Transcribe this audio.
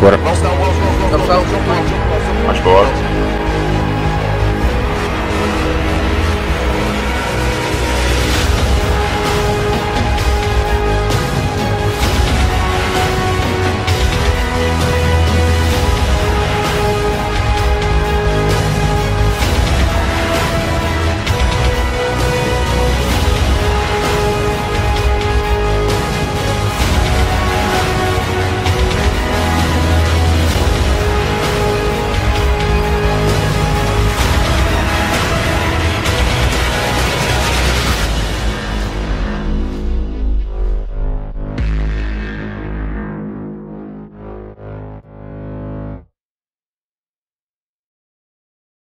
agora. Mas bora.